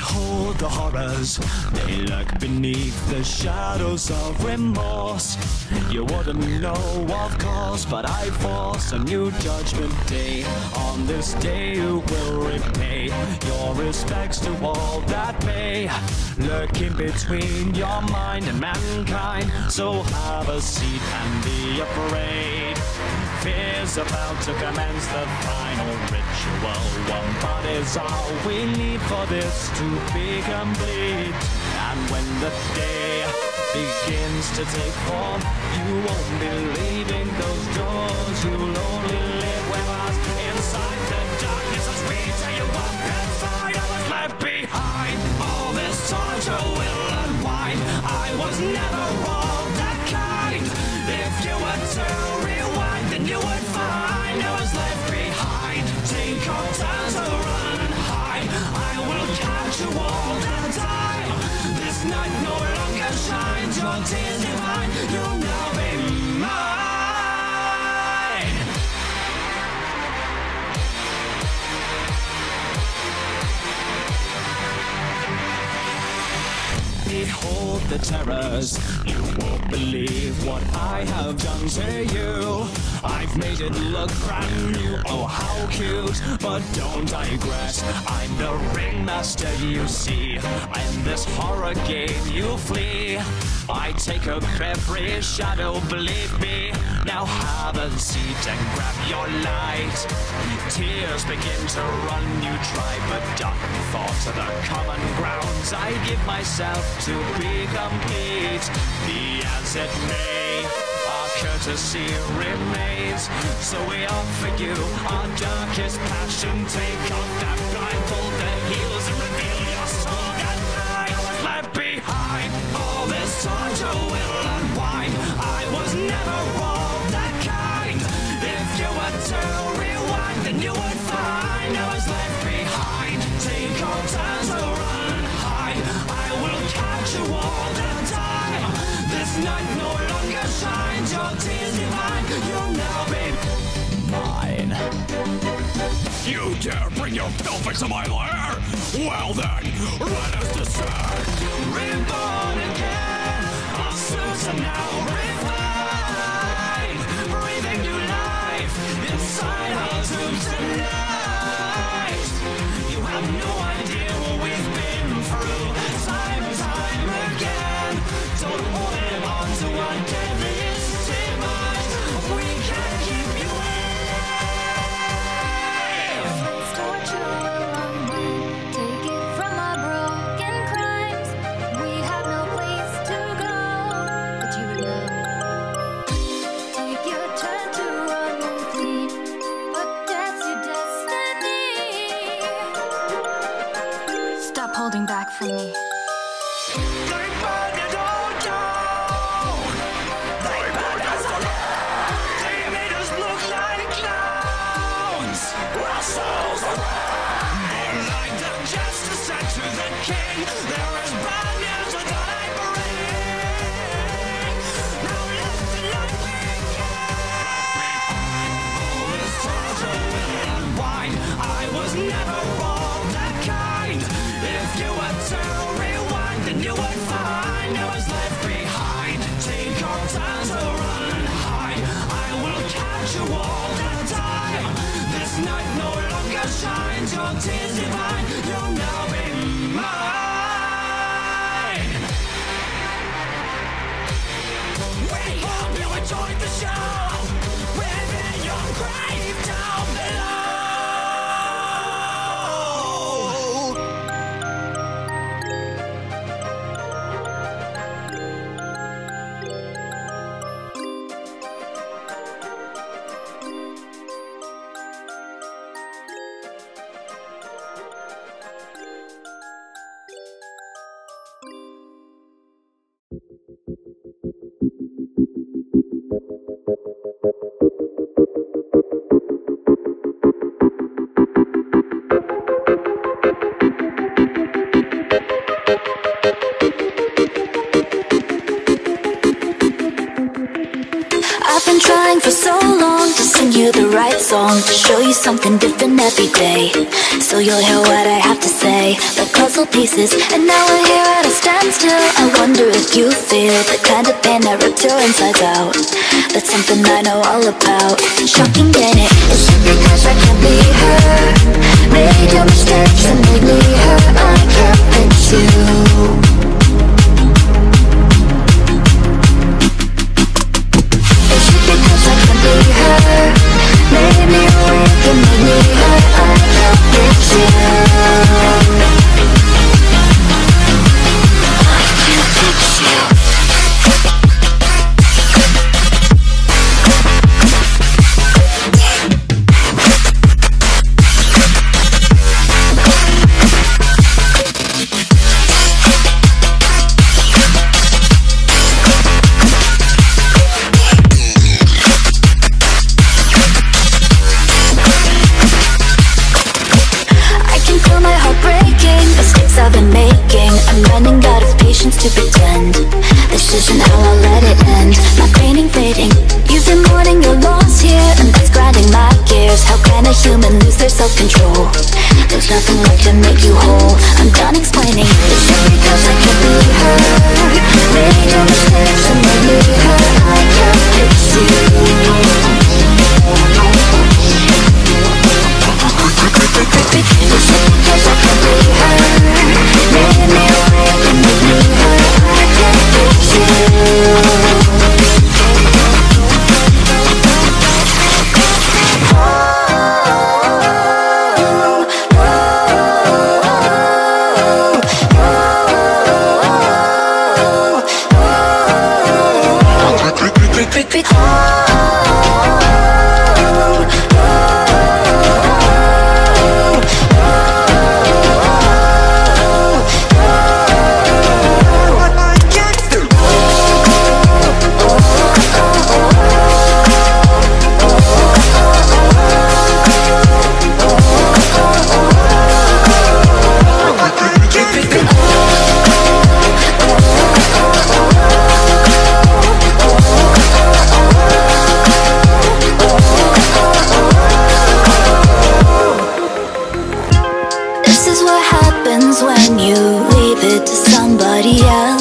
Behold the horrors, they lurk beneath the shadows of remorse. You wouldn't know, of course, but I force a new judgment day. On this day, you will repay your respects to all that may lurk in between your mind and mankind. So have a seat and be afraid. Fear's about to commence the final ritual. One is all we need for this to be complete. And when the day begins to take form, you won't be leaving those doors. You'll only live the terrors. You won't believe what I have done to you. I've made it look brand new. Oh, how cute. But don't digress. I'm the ringmaster, you see. In this horror game, you flee. I take up every shadow, believe me. Now have a seat and grab your light. Tears begin to run, you try, but dark thoughts to the common grounds. I give myself to be complete. Be as it may, our courtesy remains. So we offer you our darkest passion. Take off that blindfold that heals bring your filth to my lair? Well then, let us descend. Reborn again. Our suits are now refined. Was never all that kind. If you were to rewind, then you would find I was left behind. Take your time to run and hide. I will catch you all the time. This night no longer shines. Your tears divine. You'll now be mine. We hope you enjoyed the show. Within your grave down below. I've been trying for so long you the right song to show you something different every day. So you'll hear what I have to say, like puzzle pieces. And now we're here at a standstill. I wonder if you feel the kind of pain that ripped your insides out. That's something I know all about. Shocking, ain't it? Is it because I can't be her? Made your mistakes and made me hurt. I can't fix you. Made a human lose their self-control? There's nothing left to make you whole. I'm done explaining It's just because I can't be her Made your mistakes This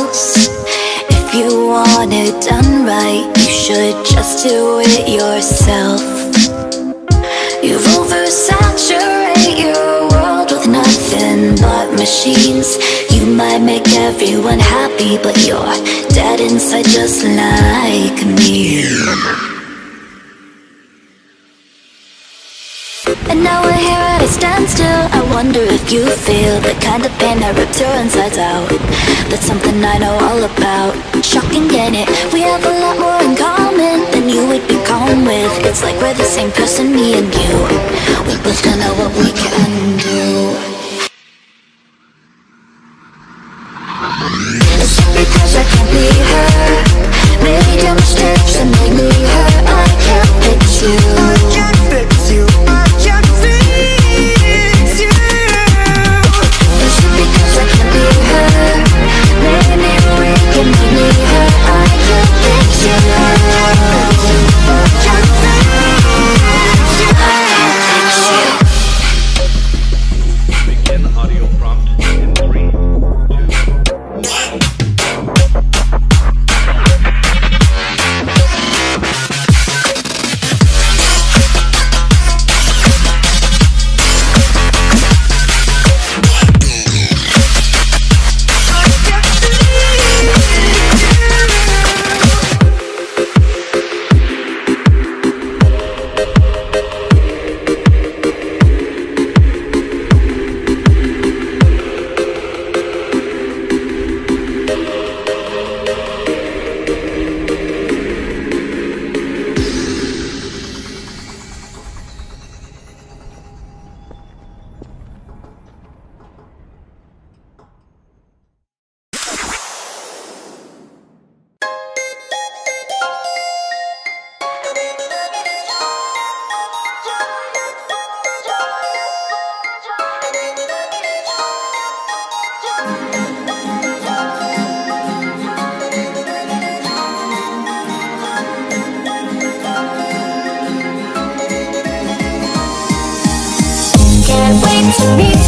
else. If you want it done right, you should just do it yourself. You've oversaturated your world with nothing but machines. You might make everyone happy, but you're dead inside just like me. And now we're here at a standstill. I wonder if you feel the kind of pain that ripped your insides out. That's something I know all about. Shocking, ain't it? We have a lot more in common than you would be calm with. It's like we're the same person, me and you. We both know what we can do. It's to me